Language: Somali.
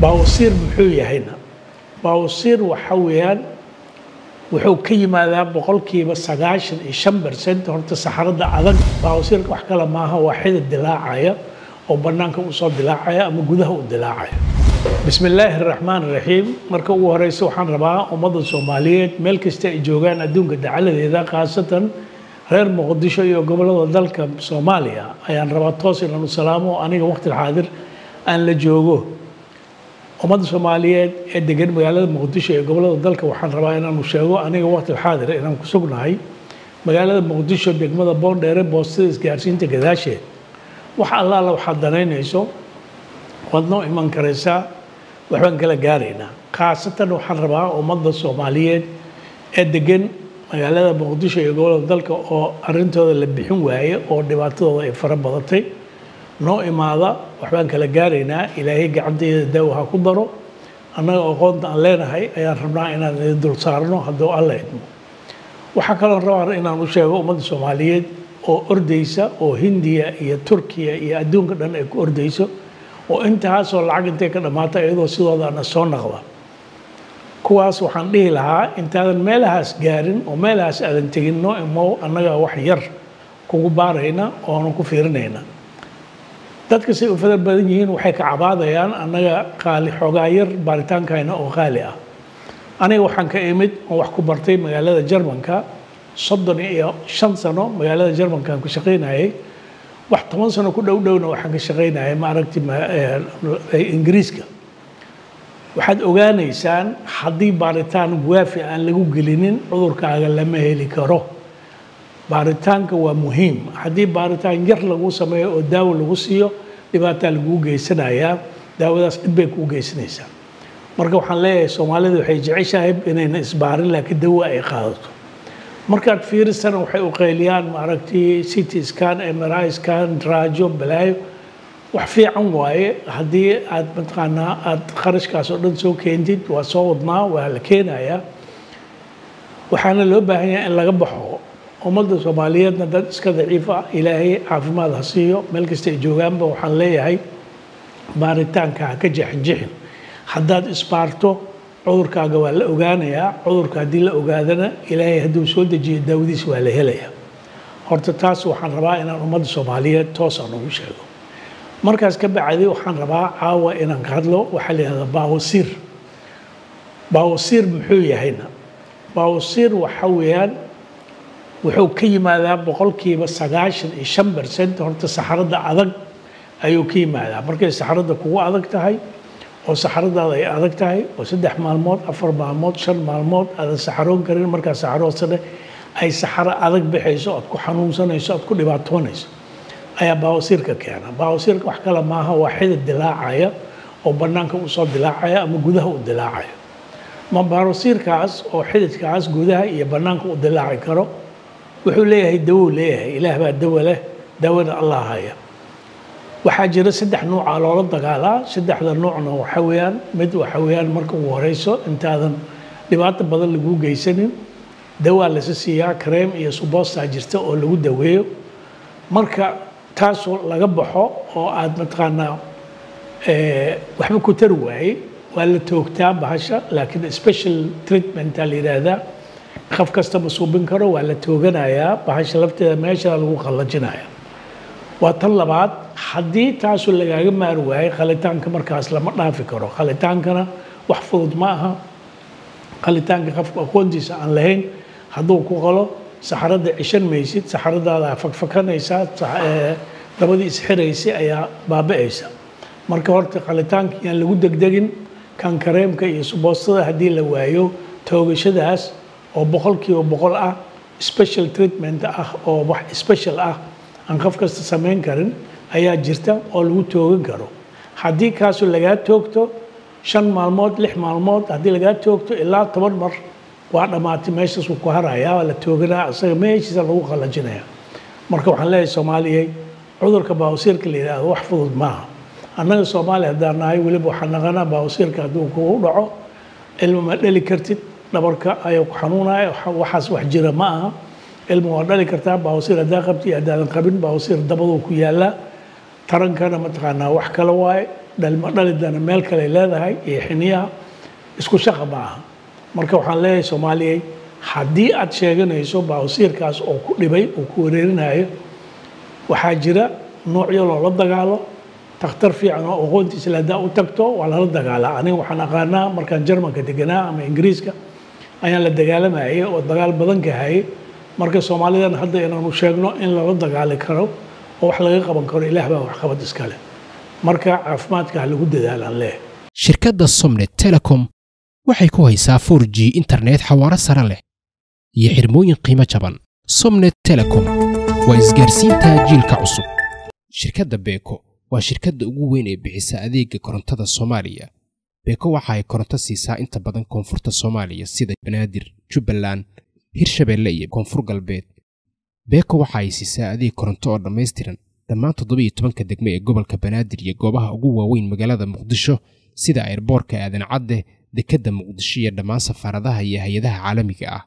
baawasiir muxuu yahayna? Baawasiir waxa weeyaan wuxuu ka yimaadaa boqolkiiba sagaashan iyo shan bercent horta saxarada adag. Baawasiirka wax kale maaha waa xidid dilaacaya oo bannaanka u soo dilaacaya ama gudaha u dilaacaya. Bismi illaahi araxmaan iraxiim marka ugu horeysa waxaan rabaa ummadda soomaaliyeed meel kasta ay joogaan adduunka dacaladeeda khaasatan reer muqdisho iyo gobollada dalka soomaaliya. Ayaan rabaa toos inaan u salaamo aniga waqti xaadir aan la joogo ummadda soomaaliyeed ee degan magaalada muqdisho iyo gobollada dalka waxaan rabaa inaanu sheego aniga waqti xaadir inaan ku sugnahay magaalada muqdisho degmada boondheere boostada isgaarsiinta gadaasheed wax allaala waxaad danaynayso waad noo iman karaysaa waxbaan kala gaaraynaa. Khaasatan waxaan rabaa ummadda soomaaliyeed ee degan magaalada muqdisho iyo gobollada dalka oo arrintooda la bixin waaye oo dhibaatadooda ay fara badatay noo imaada waxbaan kala gaaraynaa. Ilaahay gacanteeda daawo ha ku daro. Annaga aqoonta aan leenahay ayaan rabnaa inaan idin dul saarno hadduu alla idmo. Waxaa kaloo rabaa inaan u sheego ummadda soomaaliyeed oo ordaysa oo hindiya iyo turkiya iyo adduunka dhan ay ku ordayso oo intaasoo lacag intay ka dhammaata iyadoo sidoodaana soo naqda. Kuwaas waxaan dhihi lahaa intaadan meelahaas gaarin oo meelahaas aadan tegin noo imow annaga wax yar kugu baarayna oonan ku fiirinayna dadka say u fadar badan yihiin waxay ka cabaadayaan annaga qaali xoogaa yar baaritaankayna oo qaali ah. Aniga waxaan ka imid oo wax ku bartay magaalada jarmanka soddon iyo shan sano magaalada jarmankaan ku shaqaynayay. Wax toban sano ku dhow waxaan ka shaqaynayay maaragti ingiriiska. Waxaad ogaanaysaan haddii baaritaan waafi aan lagu gelinin cudurkaaga lama heli karo baaritaanka waa muhiim. Haddii baaritaan yar lagu sameeyo oo daawo lagu siiyo dhibaataa laguu geysanayaa daawadaas dhib bay kuu geysanaysaa. Marka waxaan leeyahay soomaalida waxay jeceshahay inayna isbaarin laakiin dawo ay qaadato. Markaad fiirisana waxay u qayliyaan maaragtay city scan mri scan raajo balaayo. Wax fiican waaye. Haddii aad mataqaanaa aad kharashkaas oo dhan soo keentid waa soo wadnaa waa la keenayaa. Waxaana loo baahan yahay in laga baxo ummadda soomaaliyeedna dad iska daciif ah ilaahay caafimaad ha siiyo. Meel kasta ay joogaanba waxaan leeyahay baaritaanka ha ka jexinjixin haddaad isbaarto cudurkaaga waa la ogaanayaa. Cudurka haddii la ogaadana ilaahay hadduu soo dejiyo daawadiis waa la helayaa horta taas waxaan rabaa inaan ummadda soomaaliyeed toosaan ugu sheego. Markaas ka bacdi waxaan rabaa caawa inaan ka hadlo waxaa la yihahdaa baawasiir. Baawasiir muxuu yahayna? Baawasiir waxa weeyaan wuxuu ka yimaadaa boqolkiiba sagaashan iyo shan bercent horta saxarada adag ayuu ka yimaadaa. Markay saxarada kugu adag tahay oo saxaradaada ay adag tahay oo saddex maalmood afar maalmood shan maalmood aadan saxaroon karin markaa saxaroodsane ay saxaro adag baxayso aad ku xanuunsanayso aad ku dhibaatoonayso ayaa baawasiirka keena. Baawasiirka wax kale maaha waa xidid dilaacaya oo bannaanka u soo dilaacaya ama gudaha u dilaacaya. Ma baawasiirkaas oo xididkaas gudaha iyo bannaanka u dilaaci karo wuxuu leeyahay dawow leeyahay. Ilaah baa dawo leh dawona allah haya. Waxaa jira saddex nuuca loola dagaalaa. Saddexda nuucna waxa weeyaan mid waxa weeyaan marka ugu horeyso intaadan dhibaato badan laguu geysanin. Dawaa lasa siiyaa kareem iyo suboostaa jirta oo lagu daweeyo. Marka taasoo laga baxo oo aad mataqaanaa waxba ku tari waayey waa la toogtaa bahasha laakiin special treatmentaa la yidhaahdaa qof kasta ma suubin karo waa la tooganayaa bahasha lafteeda meesha lagu qallajinaya waa tan labaad haddii taasu lagaaga maari waayey qalitaanka markaas lama dhaafi karo. Qalitaankana wax fudud ma aha. Qalitaanka qofka aqoontiisa aan lahayn hadduu ku qalo saxarada cishan maysid saxaradaada fakfakanaysaa dabadii isxiraysay ayaa baaba'aysa. Marka horta qalitaanka yaan lagu degdegin kan iyo suboostada haddii la waayo toogashadaas oo boqolkiiba boqol ah special treatment ah oo wax special ah aan qof kasta samayn karin ayaa jirta oo lagu toogan karo. Haddii kaasu lagaa toogto shan maalmood lix maalmood haddii lagaa toogto ilaa toban mar waa dhammaatay meeshaasuu ku harayaa waa la tooganaa isaga meeshiisa lagu qallajinaya marka waxaan leeyahay soomaaliyey cudurka baawasiirka la yidhaahdo wax fudud maaha. Annaga soomaaliya haddaan nahay weliba waxaan naqanaa baawasiirka hadduu kugu dhaco ilma ma dhali kartid dhabarka ayaa ku xanuunaya waxaas wax jira ma aha. Ilma waa dhali kartaa baawasiir haddaa qabti haddaadan qabin baawasiir dabaduu ku yaallaa tarankana mataqaanaa wax kale waaye dhalidana meel kale leedahay iyo xiniyaha isku shaqa ma aha. Marka waxaan leeyahay soomaaliyey haddii aad sheeganayso baawasiirkaas oo ku dhibay oo ku wareerinayo waxaa jira noocyo loola dagaalo. Takhtar fiican oo aqoontiisa haddaa u tagto waa lala dagaalaa. Aniga waxaan aqaanaa markaan jarmanka deganaa ama ingiriiska ayaan la dagaalamayay oo dagaal badan ka hayay marka soomaalidan hadda inaanu sheegno in lala dagaali karo oo wax laga qaban karo ilaah baa waxqabad iskale marka caafimaadka lagu dadaalaan leh shirkadda somnet telecom waxay ku haysaa 4 g internet xawaaro sare leh iyo xirmooyin qiimo jaban. Somnet telecom waa isgaarsiinta jiilka cusub. Shirkadda beeko waa shirkadda ugu weyn ee bixisa adeega korontada soomaaliya beeko waxa ay koronto siisaa inta badan koonfurta soomaaliya sida banaadir jubbaland hirshabeelle iyo koonfur galbeed. Beeko waxa ay siisaa adeeg koronto oo dhammaystiran dhammaan toddobiiyo tobanka degme ee gobolka banaadir iyo goobaha ugu waaweyn magaalada muqdisho sida airboorka aadan cadde dekedda muqdisho iyo dhammaan safaaradaha iyo hay'adaha caalamiga ah